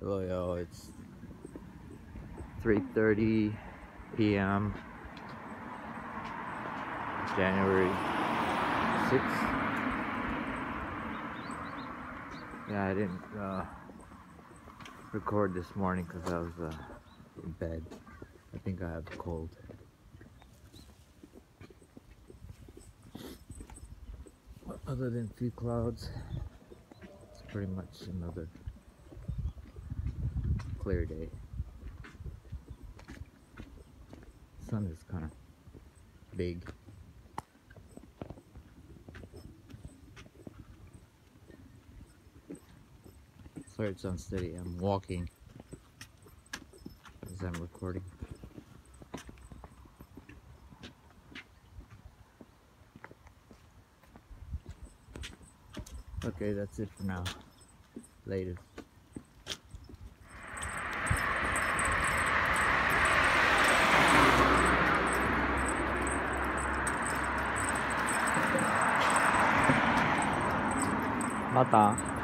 Hello, yo. It's 3:30 p.m. January 6th. Yeah, I didn't uh, record this morning because I was uh, in bed. I think I have a cold. Other than a few clouds, it's pretty much another clear day. Sun is kind of big. Sorry it's unsteady. I'm walking as I'm recording. Okay, that's it for now. Later. また。